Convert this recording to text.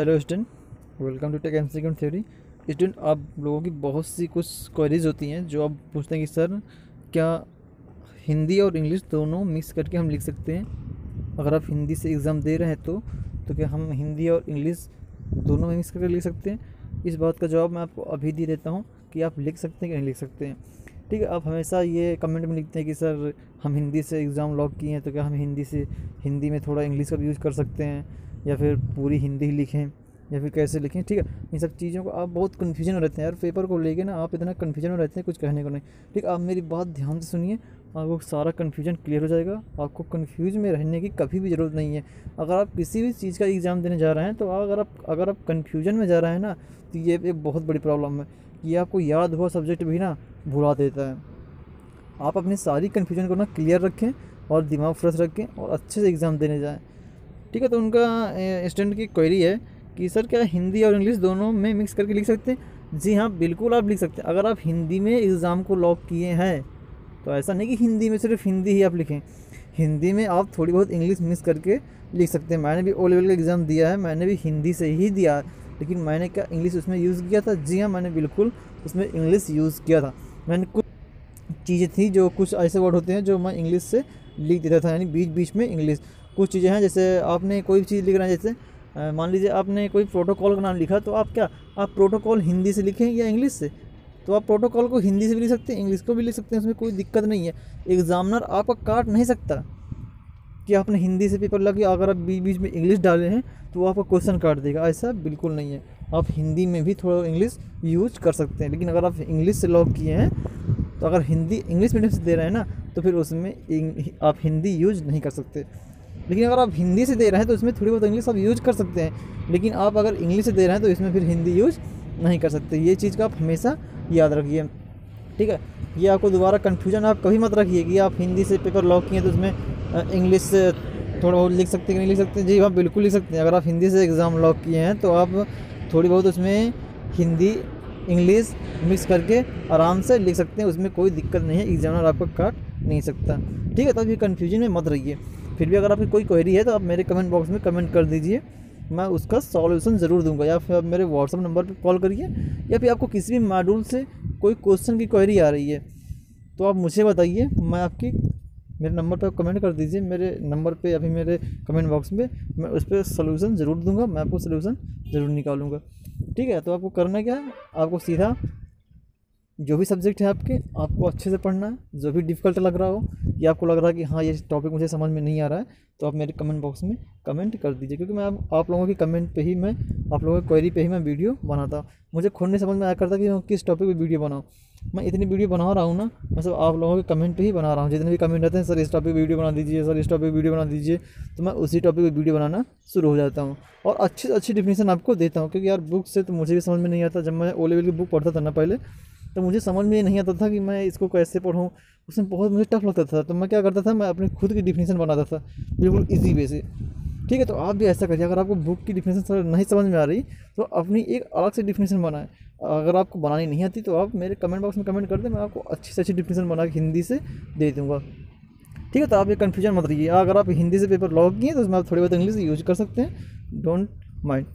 Hello student, welcome to tech M second theory. Student, आप लोगों की बहुत सी कुछ क्वेरीज होती हैं जो आप पूछते हैं कि, सर, क्या हिंदी और इंग्लिश दोनों मिक्स करके हम लिख सकते हैं? अगर आप हिंदी से एग्ज़ाम दे रहे हैं तो तो क्या हम हिंदी और इंग्लिश दोनों में मिक्स करके लिख सकते हैं? इस बात का जवाब मैं आपको अभी दे देता हूँ कि आप लिख सकते हैं कि नहीं लिख सकते हैं। ठीक है, आप हमेशा ये कमेंट में लिखते हैं कि, सर, हम हिंदी से एग्ज़ाम लॉक किए हैं तो क्या हम हिंदी से, हिंदी में थोड़ा इंग्लिश का भी यूज़ कर सकते हैं? या फिर पूरी हिंदी ही लिखें, या फिर कैसे लिखें, ठीक है? इन सब चीज़ों को आप बहुत कन्फ्यूज़न में रहते हैं यार। पेपर को लेके ना आप इतना कन्फ्यूज़न में रहते हैं, कुछ कहने को नहीं। ठीक, आप मेरी बात ध्यान से सुनिए, आपको सारा कन्फ्यूज़न क्लियर हो जाएगा। आपको कन्फ्यूज़ में रहने की कभी भी ज़रूरत नहीं है। अगर आप किसी भी चीज़ का एग्ज़ाम देने जा रहे हैं तो अगर आप अगर आप कन्फ्यूज़न में जा रहे हैं ना तो ये एक बहुत बड़ी प्रॉब्लम है कि आपको याद हुआ सब्जेक्ट भी ना भुला देता है। आप अपनी सारी कन्फ्यूज़न को ना क्लियर रखें और दिमाग फ्रेश रखें और अच्छे से एग्ज़ाम देने जाएँ। ठीक है तो उनका स्टूडेंट की क्वेरी है कि, सर, क्या हिंदी और इंग्लिश दोनों में मिक्स करके लिख सकते हैं? जी हाँ बिल्कुल आप लिख सकते हैं। अगर आप हिंदी में एग्ज़ाम को लॉक किए हैं तो ऐसा नहीं कि हिंदी में सिर्फ़ हिंदी ही आप लिखें। हिंदी में आप थोड़ी बहुत इंग्लिश मिक्स करके लिख सकते हैं। मैंने भी ओ लेवल का एग्ज़ाम दिया है, मैंने भी हिंदी से ही दिया लेकिन मैंने क्या इंग्लिश उसमें यूज़ किया था? जी हाँ मैंने बिल्कुल उसमें इंग्लिश यूज़ किया था। मैंने कुछ चीज़ें थी जो कुछ ऐसे वर्ड होते हैं जो मैं इंग्लिश से लिख देता था, यानी बीच बीच में इंग्लिश। कुछ चीज़ें हैं, जैसे आपने कोई चीज़ लिख रहे हैं, जैसे मान लीजिए आपने कोई प्रोटोकॉल का नाम लिखा तो आप क्या, आप प्रोटोकॉल हिंदी से लिखें या इंग्लिश से? तो आप प्रोटोकॉल को हिंदी से भी लिख सकते हैं, इंग्लिश को भी लिख सकते हैं, उसमें कोई दिक्कत नहीं है। एग्जामिनर आपका काट नहीं सकता कि आपने हिंदी से पेपर लगे, अगर आप बीच बीच में इंग्लिश डाले हैं तो वो आपका क्वेश्चन काट देगा। ऐसा बिल्कुल नहीं है। आप हिंदी में भी थोड़ा इंग्लिश यूज़ कर सकते हैं, लेकिन अगर आप इंग्लिश से लॉक किए हैं तो अगर हिंदी इंग्लिश मीडियम से दे रहे हैं ना तो फिर उसमें आप हिंदी यूज़ नहीं कर सकते। लेकिन अगर आप हिंदी से दे रहे हैं तो इसमें थोड़ी बहुत इंग्लिश आप यूज़ कर सकते हैं। लेकिन आप अगर इंग्लिश से दे रहे हैं तो इसमें फिर हिंदी यूज़ नहीं कर सकते। ये चीज़ का आप हमेशा याद रखिए। ठीक है? ये आपको दोबारा कन्फ्यूज़न आप कभी मत रखिए कि आप हिंदी से पेपर लॉक किए तो उसमें इंग्लिश थोड़ा बहुत लिख सकते हैं कि नहीं लिख सकते जी आप बिल्कुल लिख सकते हैं। अगर आप हिंदी से एग्ज़ाम लॉक किए हैं तो आप थोड़ी बहुत उसमें हिंदी इंग्लिश मिक्स करके आराम से लिख सकते हैं। उसमें कोई दिक्कत नहीं है। एग्जामिनर आपको काट नहीं सकता। ठीक है? तो अभी कन्फ्यूज़न में मत रहिए। फिर भी अगर आपकी कोई क्वेरी है तो आप मेरे कमेंट बॉक्स में कमेंट कर दीजिए। मैं उसका सॉल्यूशन ज़रूर दूँगा, या फिर आप मेरे व्हाट्सअप नंबर पर कॉल करिए, या फिर आपको किसी भी मॉड्यूल से कोई क्वेश्चन की क्वेरी आ रही है तो आप मुझे बताइए, मैं आपकी, मेरे नंबर पर कमेंट कर दीजिए, मेरे नंबर पे अभी मेरे कमेंट बॉक्स में मैं उस पर सोल्यूशन ज़रूर दूँगा, मैं आपको सोल्यूशन ज़रूर निकालूँगा। ठीक है तो आपको करना क्या है, आपको सीधा जो भी सब्जेक्ट है आपके आपको अच्छे से पढ़ना है जो भी डिफ़िकल्ट लग रहा हो या आपको लग रहा है कि हाँ ये टॉपिक मुझे समझ में नहीं आ रहा है तो आप मेरे कमेंट बॉक्स में कमेंट कर दीजिए क्योंकि मैं आप, आप लोगों की कमेंट पे ही मैं आप लोगों की क्वेरी पे ही मैं वीडियो बनाता मुझे खुद नहीं समझ में आया करता कि मैं किस टॉपिक पर वीडियो बनाऊँ। मैं इतनी वीडियो बना रहा हूँ ना मैं सब आप लोगों के कमेंट पे ही बना रहा हूँ। जितने भी कमेंट रहते हैं सर इस टॉपिक वीडियो बना दीजिए सर इस टॉपिक वीडियो बना दीजिए तो मैं उसी टॉपिक पर वीडियो बनाना शुरू हो जाता हूँ। और अच्छी अच्छी डिफिनेशन आपको देता हूँ क्योंकि यार बुक से तो मुझे भी समझ में नहीं आता। जब मैं ओ लेवल की बुक पढ़ता था ना पहले तो मुझे समझ में नहीं आता था कि मैं इसको कैसे पढ़ूँ। उसमें बहुत मुझे टफ लगता था। तो मैं क्या करता था, मैं अपनी खुद की डिफिनेशन बनाता था, बिल्कुल ईजी वे से। ठीक है तो आप भी ऐसा करिए। अगर आपको बुक की डिफिनेशन नहीं समझ में आ रही तो अपनी एक अलग से डिफिनेशन बनाएँ। अगर आपको बनानी नहीं आती तो आप मेरे कमेंट बॉक्स में कमेंट कर दें। मैं आपको अच्छी से अच्छी डिफिनेशन बना के हिंदी से दे दूँगा। ठीक है तो आप ये कन्फ्यूज़न मत रहिए। अगर आप हिंदी से पेपर लॉग किए तो उसमें आप थोड़ी बहुत इंग्लिश यूज़ कर सकते हैं। Don't mind